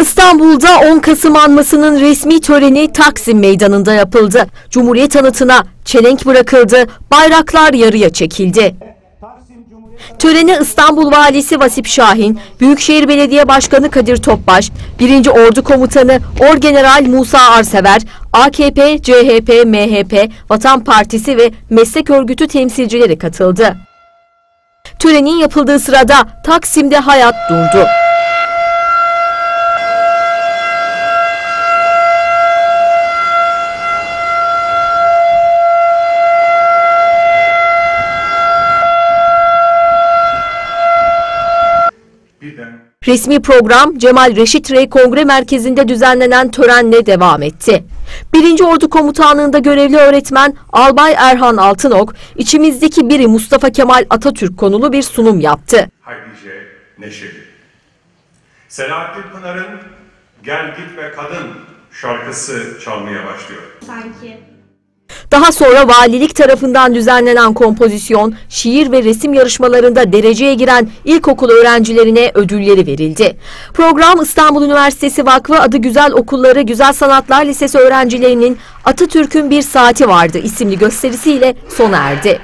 İstanbul'da 10 Kasım anmasının resmi töreni Taksim Meydanı'nda yapıldı. Cumhuriyet anıtına çelenk bırakıldı, bayraklar yarıya çekildi. Törene İstanbul Valisi Vasip Şahin, Büyükşehir Belediye Başkanı Kadir Topbaş, 1. Ordu Komutanı Orgeneral Musa Arsever, AKP, CHP, MHP, Vatan Partisi ve meslek örgütü temsilcileri katıldı. Törenin yapıldığı sırada Taksim'de hayat durdu. Resmi program Cemal Reşit Rey Kongre Merkezi'nde düzenlenen törenle devam etti. 1. Ordu Komutanlığı'nda görevli öğretmen Albay Erhan Altınok, içimizdeki biri Mustafa Kemal Atatürk konulu bir sunum yaptı. Hayrice Neşeli. Selahattin Pınar'ın Gel Git ve Kadın şarkısı çalmaya başlıyor. sanki. Daha sonra valilik tarafından düzenlenen kompozisyon, şiir ve resim yarışmalarında dereceye giren ilkokul öğrencilerine ödülleri verildi. Program İstanbul Üniversitesi Vakfı Adı Güzel Okulları Güzel Sanatlar Lisesi öğrencilerinin Atatürk'ün Bir Saati Vardı isimli gösterisiyle sona erdi.